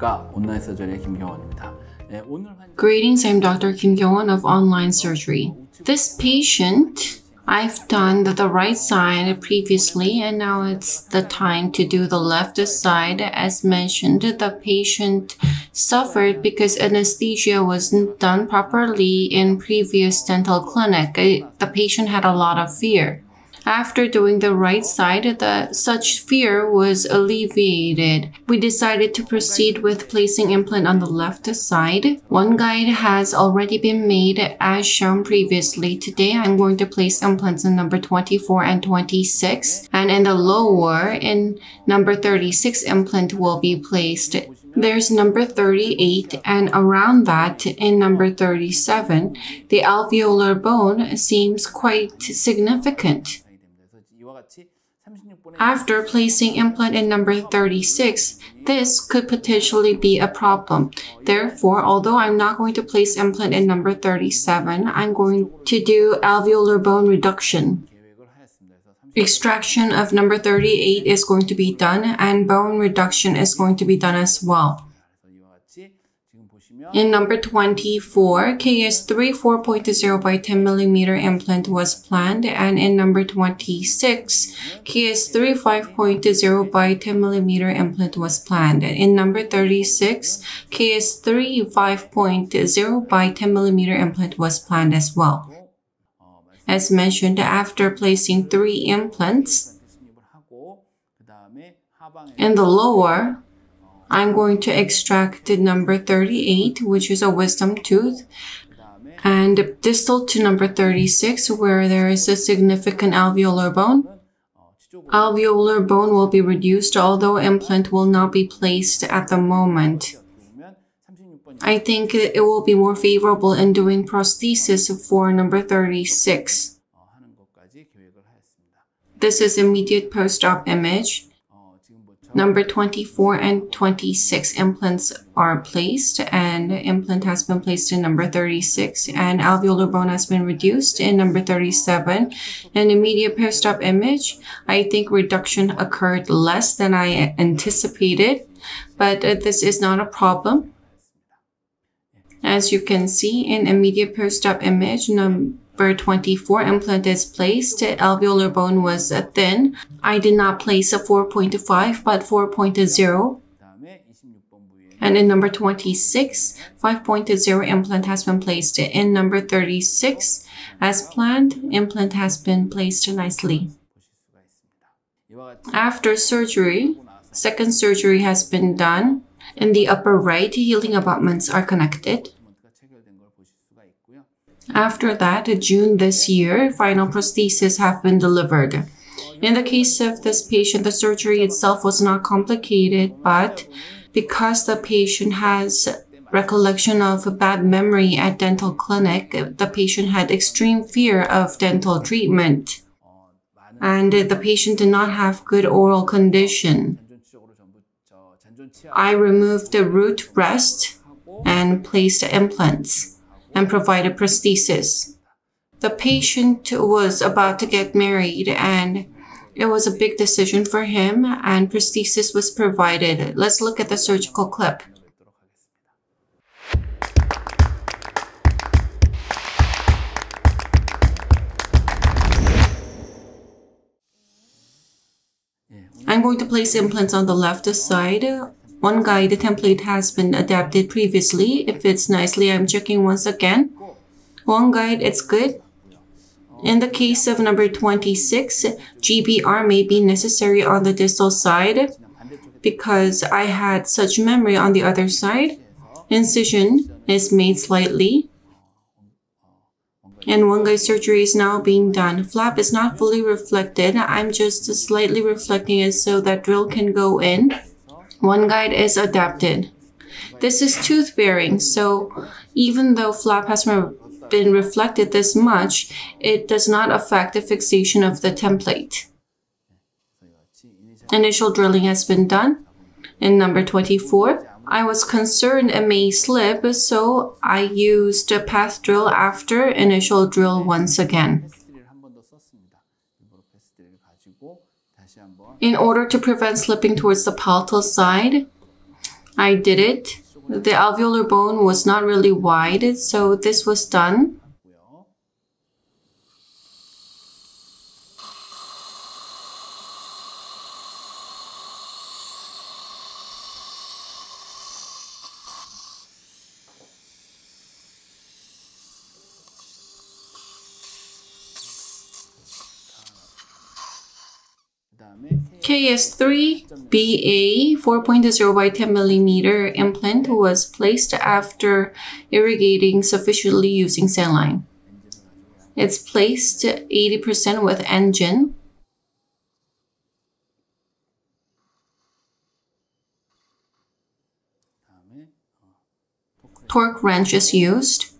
안녕하십니까 온라인 서저리의 김경원입니다. 네, 오늘 환... Greetings, I'm Dr. Kim Kyung-won of Online Surgery. This patient, I've done the right side previously and now it's the time to do the left side. As mentioned, the patient suffered because anesthesia wasn't done properly in previous dental clinic. The patient had a lot of fear. After doing the right side, the such fear was alleviated. We decided to proceed with placing implant on the left side. One guide has already been made as shown previously. Today I'm going to place implants in number 24 and 26 and in the lower in number 36 implant will be placed. There's number 38 and around that in number 37, the alveolar bone seems quite significant. After placing implant in number 36, this could potentially be a problem. Therefore, although I'm not going to place implant in number 37, I'm going to do alveolar bone reduction. Extraction of number 38 is going to be done and bone reduction is going to be done as well. In number 24, KS3 4.0 by 10 millimeter implant was planned, and in number 26, KS3 5.0 by 10 millimeter implant was planned. In number 36, KS3 5.0 by 10 millimeter implant was planned as well. As mentioned, after placing three implants, in the lower, I'm going to extract the number 38, which is a wisdom tooth, and distal to number 36, where there is a significant alveolar bone. Alveolar bone will be reduced, although implant will not be placed at the moment. I think it will be more favorable in doing prosthesis for number 36. This is immediate post-op image. Number 24 and 26 implants are placed and implant has been placed in number 36 and alveolar bone has been reduced in number 37. In immediate post-op image, I think reduction occurred less than I anticipated, but uh, this is not a problem. As you can see in immediate post-op image, number 24 implant is placed, alveolar bone was uh, thin. I did not place a 4.5 but 4.0. And in number 26, 5.0 implant has been placed. In number 36, as planned, implant has been placed nicely. After surgery, second surgery has been done. In the upper right, healing abutments are connected. After that, June this year, final prostheses have been delivered. In the case of this patient, the surgery itself was not complicated, but because the patient has recollection of a bad memory at dental clinic, the patient had extreme fear of dental treatment. And the patient did not have good oral condition. I removed the root rest and placed implants and provided prosthesis. The patient was about to get married and it was a big decision for him and prosthesis was provided. Let's look at the surgical clip. I'm going to place implants on the left side one guide template has been adapted previously. It fits nicely. I'm checking once again. One guide, it's good. In the case of number 26, GBR may be necessary on the distal side because I had such memory on the other side. Incision is made slightly. And one guide surgery is now being done. Flap is not fully reflected. I'm just slightly reflecting it so that drill can go in. One guide is adapted. This is tooth bearing, so even though flap has been reflected this much, it does not affect the fixation of the template. Initial drilling has been done. In number 24, I was concerned it may slip, so I used a path drill after initial drill once again. In order to prevent slipping towards the palatal side, I did it. The alveolar bone was not really wide, so this was done. KS3 BA 4.0 by 10 millimeter implant was placed after irrigating sufficiently using saline. It's placed 80% with engine. Torque wrench is used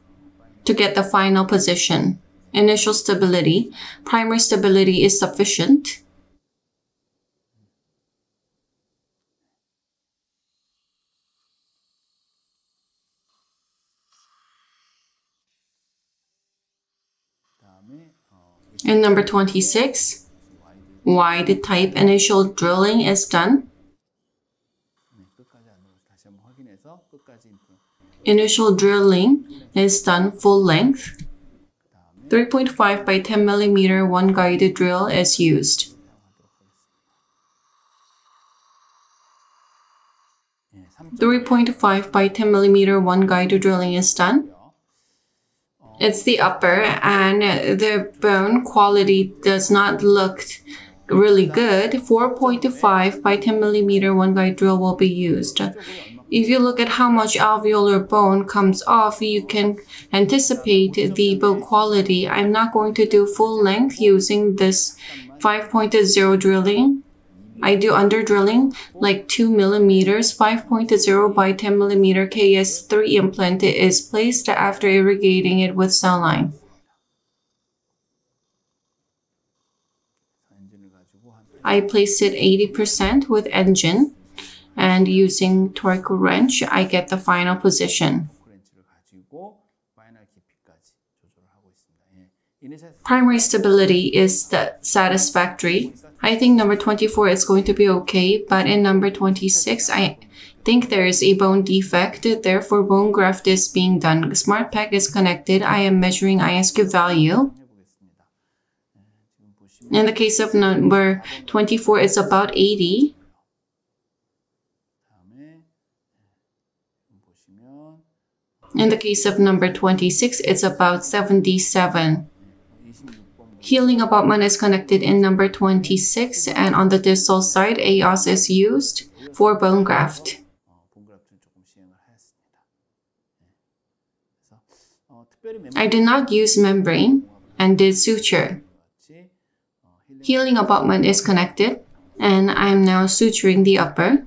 to get the final position. Initial stability. Primary stability is sufficient. And number 26, why the type initial drilling is done. Initial drilling is done full length. 3.5 by 10 millimeter one guided drill is used. Three point five by ten millimeter one guided drilling is done. It's the upper and the bone quality does not look really good. 4.5 by 10 millimeter one guide drill will be used. If you look at how much alveolar bone comes off, you can anticipate the bone quality. I'm not going to do full length using this 5.0 drilling I do under drilling like 2 millimeters, 5.0 by 10 millimeter KS3 implant is placed after irrigating it with saline. I place it 80% with engine and using torque wrench, I get the final position. Primary stability is satisfactory. I think number 24 is going to be okay, but in number 26, I think there is a bone defect, therefore bone graft is being done. Smart peg is connected. I am measuring ISQ value. In the case of number 24, it's about 80. In the case of number 26, it's about 77. Healing abutment is connected in number 26 and on the distal side, AOS is used for bone graft. I did not use membrane and did suture. Healing abutment is connected and I'm now suturing the upper.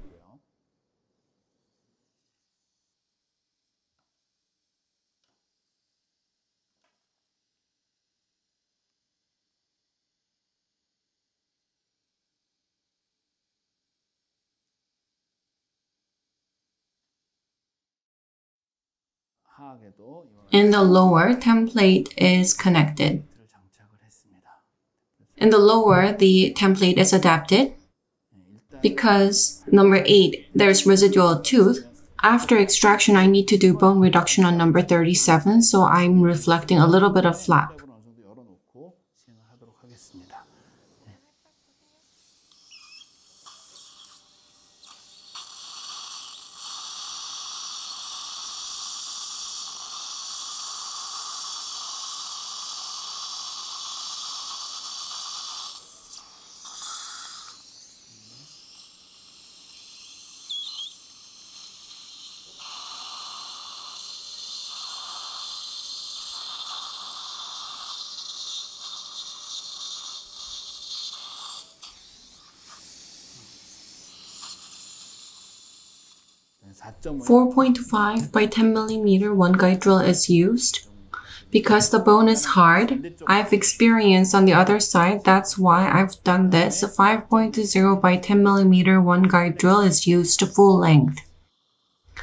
In the lower, template is connected. In the lower, the template is adapted because number 8, there's residual tooth. After extraction, I need to do bone reduction on number 37, so I'm reflecting a little bit of flap. 4.5 by 10 millimeter one guide drill is used. Because the bone is hard, I've experienced on the other side, that's why I've done this. 5.0 by 10 millimeter one guide drill is used to full length.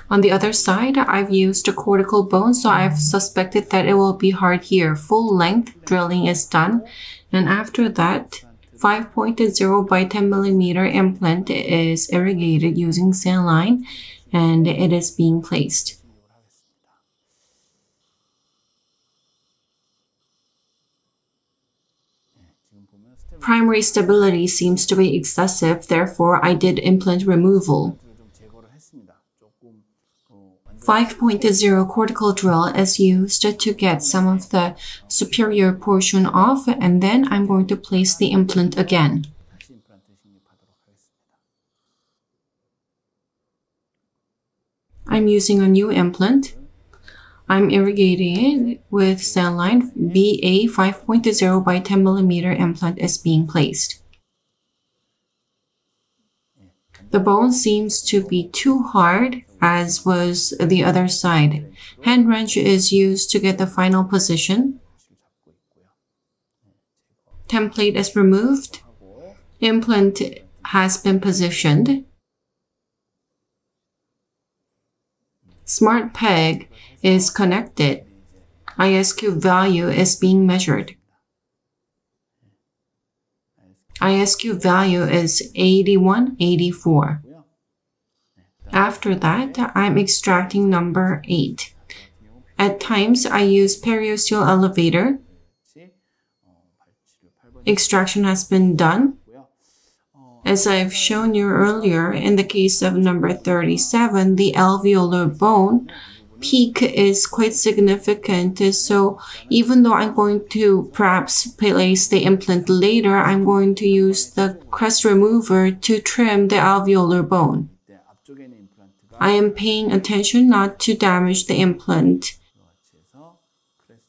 On the other side, I've used a cortical bone, so I've suspected that it will be hard here. Full length drilling is done, and after that, 5.0 by 10 millimeter implant is irrigated using saline and it is being placed. Primary stability seems to be excessive, therefore I did implant removal. 5.0 cortical drill is used to get some of the superior portion off and then I'm going to place the implant again. I'm using a new implant. I'm irrigating it with saline BA 5.0 by 10 millimeter implant is being placed. The bone seems to be too hard as was the other side. Hand wrench is used to get the final position. Template is removed. Implant has been positioned. Smart peg is connected. ISQ value is being measured. ISQ value is 8184. After that, I'm extracting number 8. At times, I use periosteal elevator. Extraction has been done. As I've shown you earlier, in the case of number 37, the alveolar bone peak is quite significant. So even though I'm going to perhaps place the implant later, I'm going to use the crest remover to trim the alveolar bone. I am paying attention not to damage the implant.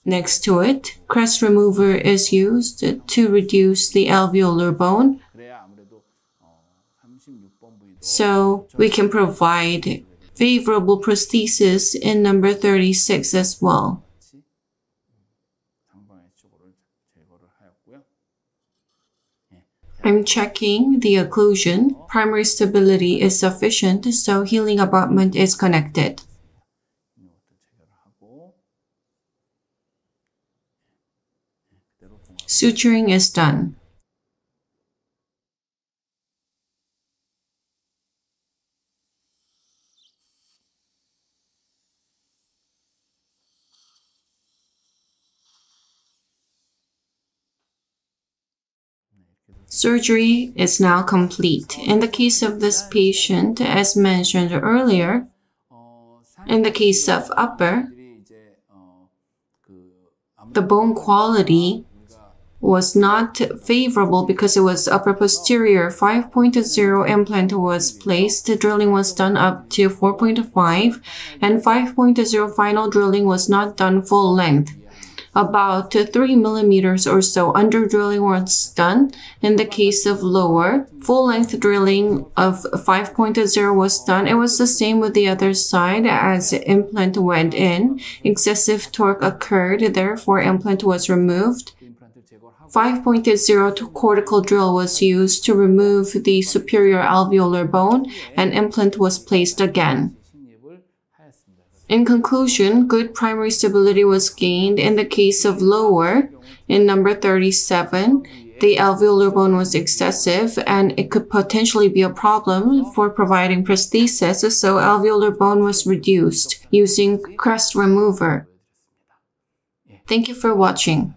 Next to it, crest remover is used to reduce the alveolar bone so we can provide favorable prosthesis in number 36 as well. I'm checking the occlusion. Primary stability is sufficient, so healing abutment is connected. Suturing is done. Surgery is now complete. In the case of this patient, as mentioned earlier, in the case of upper, the bone quality was not favorable because it was upper posterior. 5.0 implant was placed. The drilling was done up to 4.5 and 5.0 final drilling was not done full length about 3 millimeters or so under drilling was done. In the case of lower, full length drilling of 5.0 was done. It was the same with the other side as implant went in. Excessive torque occurred, therefore implant was removed. 5.0 cortical drill was used to remove the superior alveolar bone and implant was placed again. In conclusion, good primary stability was gained in the case of lower. In number 37, the alveolar bone was excessive and it could potentially be a problem for providing prosthesis, so alveolar bone was reduced using crest remover. Thank you for watching.